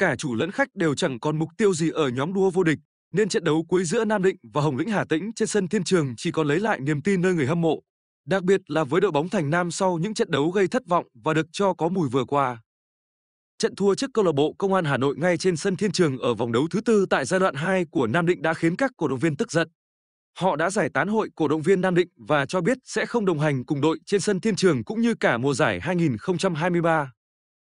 cả chủ lẫn khách đều chẳng còn mục tiêu gì ở nhóm đua vô địch, nên trận đấu cuối giữa Nam Định và Hồng Lĩnh Hà Tĩnh trên sân Thiên Trường chỉ còn lấy lại niềm tin nơi người hâm mộ. Đặc biệt là với đội bóng Thành Nam sau những trận đấu gây thất vọng và được cho có mùi vừa qua. Trận thua trước câu lạc bộ Công an Hà Nội ngay trên sân Thiên Trường ở vòng đấu thứ tư tại giai đoạn 2 của Nam Định đã khiến các cổ động viên tức giận. Họ đã giải tán hội cổ động viên Nam Định và cho biết sẽ không đồng hành cùng đội trên sân Thiên Trường cũng như cả mùa giải 2023.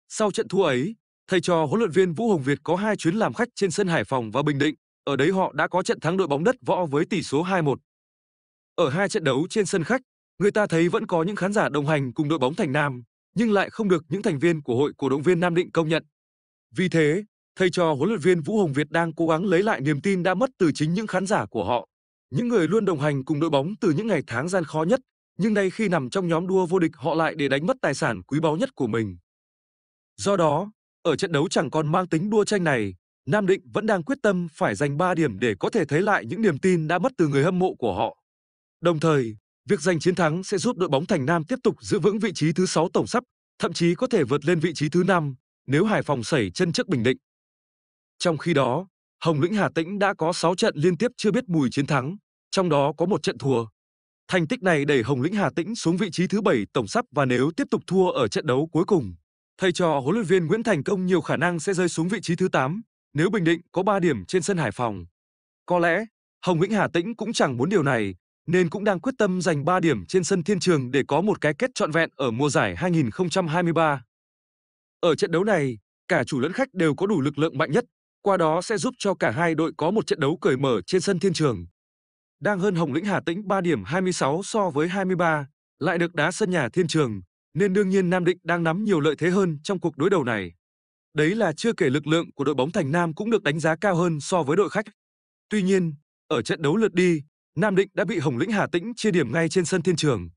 Sau trận thua ấy, thầy trò huấn luyện viên Vũ Hồng Việt có hai chuyến làm khách trên sân Hải Phòng và Bình Định. Ở đấy họ đã có trận thắng đội bóng đất võ với tỷ số 2-1. Ở hai trận đấu trên sân khách, người ta thấy vẫn có những khán giả đồng hành cùng đội bóng Thành Nam, nhưng lại không được những thành viên của hội cổ động viên Nam Định công nhận. Vì thế, thầy trò huấn luyện viên Vũ Hồng Việt đang cố gắng lấy lại niềm tin đã mất từ chính những khán giả của họ. Những người luôn đồng hành cùng đội bóng từ những ngày tháng gian khó nhất, nhưng nay khi nằm trong nhóm đua vô địch họ lại để đánh mất tài sản quý báu nhất của mình. Do đó, ở trận đấu chẳng còn mang tính đua tranh này, Nam Định vẫn đang quyết tâm phải giành 3 điểm để có thể thấy lại những niềm tin đã mất từ người hâm mộ của họ. Đồng thời, việc giành chiến thắng sẽ giúp đội bóng Thành Nam tiếp tục giữ vững vị trí thứ 6 tổng sắp, thậm chí có thể vượt lên vị trí thứ 5 nếu Hải Phòng sẩy chân trước Bình Định. Trong khi đó, Hồng Lĩnh Hà Tĩnh đã có 6 trận liên tiếp chưa biết mùi chiến thắng, trong đó có một trận thua. Thành tích này đẩy Hồng Lĩnh Hà Tĩnh xuống vị trí thứ 7 tổng sắp và nếu tiếp tục thua ở trận đấu cuối cùng, thầy trò huấn luyện viên Nguyễn Thành Công nhiều khả năng sẽ rơi xuống vị trí thứ 8 nếu Bình Định có 3 điểm trên sân Hải Phòng. Có lẽ, Hồng Vĩnh Hà Tĩnh cũng chẳng muốn điều này, nên cũng đang quyết tâm giành 3 điểm trên sân Thiên Trường để có một cái kết trọn vẹn ở mùa giải 2023. Ở trận đấu này, cả chủ lẫn khách đều có đủ lực lượng mạnh nhất, qua đó sẽ giúp cho cả hai đội có một trận đấu cởi mở trên sân Thiên Trường. Đang hơn Hồng Lĩnh Hà Tĩnh 3 điểm 26 so với 23, lại được đá sân nhà Thiên Trường, nên đương nhiên Nam Định đang nắm nhiều lợi thế hơn trong cuộc đối đầu này. Đấy là chưa kể lực lượng của đội bóng Thành Nam cũng được đánh giá cao hơn so với đội khách. Tuy nhiên, ở trận đấu lượt đi, Nam Định đã bị Hồng Lĩnh Hà Tĩnh chia điểm ngay trên sân Thiên Trường.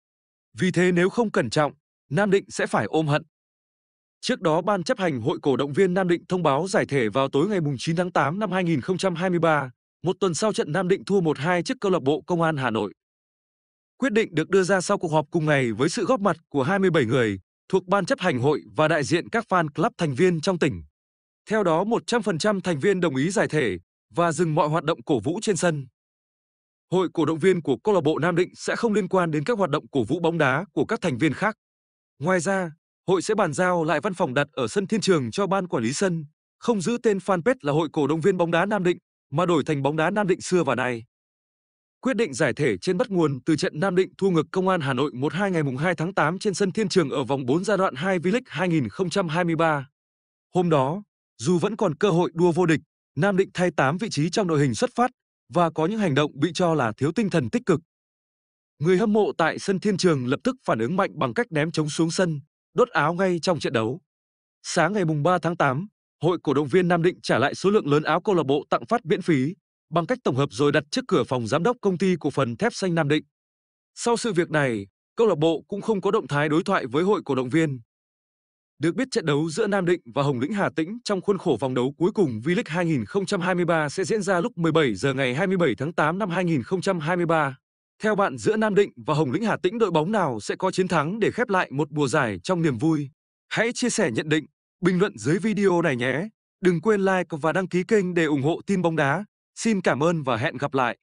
Vì thế nếu không cẩn trọng, Nam Định sẽ phải ôm hận. Trước đó, Ban chấp hành Hội cổ động viên Nam Định thông báo giải thể vào tối ngày 9 tháng 8 năm 2023, một tuần sau trận Nam Định thua 1-2 trước câu lạc bộ Công an Hà Nội. Quyết định được đưa ra sau cuộc họp cùng ngày với sự góp mặt của 27 người thuộc Ban chấp hành hội và đại diện các fan club thành viên trong tỉnh. Theo đó, 100% thành viên đồng ý giải thể và dừng mọi hoạt động cổ vũ trên sân. Hội cổ động viên của câu lạc bộ Nam Định sẽ không liên quan đến các hoạt động cổ vũ bóng đá của các thành viên khác. Ngoài ra, hội sẽ bàn giao lại văn phòng đặt ở sân Thiên Trường cho ban quản lý sân, không giữ tên fanpage là Hội cổ động viên bóng đá Nam Định mà đổi thành bóng đá Nam Định xưa và nay. Quyết định giải thể trên bắt nguồn từ trận Nam Định thua ngược Công an Hà Nội 1-2 ngày 2 tháng 8 trên sân Thiên Trường ở vòng 4 giai đoạn 2 V-League 2023. Hôm đó, dù vẫn còn cơ hội đua vô địch, Nam Định thay 8 vị trí trong đội hình xuất phát và có những hành động bị cho là thiếu tinh thần tích cực. Người hâm mộ tại sân Thiên Trường lập tức phản ứng mạnh bằng cách ném trống xuống sân, đốt áo ngay trong trận đấu. Sáng ngày 3 tháng 8, Hội cổ động viên Nam Định trả lại số lượng lớn áo câu lạc bộ tặng phát miễn phí bằng cách tổng hợp rồi đặt trước cửa phòng giám đốc công ty cổ phần thép xanh Nam Định. Sau sự việc này, câu lạc bộ cũng không có động thái đối thoại với hội cổ động viên. Được biết trận đấu giữa Nam Định và Hồng Lĩnh Hà Tĩnh trong khuôn khổ vòng đấu cuối cùng V-League 2023 sẽ diễn ra lúc 17 giờ ngày 27 tháng 8 năm 2023. Theo bạn giữa Nam Định và Hồng Lĩnh Hà Tĩnh đội bóng nào sẽ có chiến thắng để khép lại một mùa giải trong niềm vui? Hãy chia sẻ nhận định, bình luận dưới video này nhé. Đừng quên like và đăng ký kênh để ủng hộ tin bóng đá. Xin cảm ơn và hẹn gặp lại.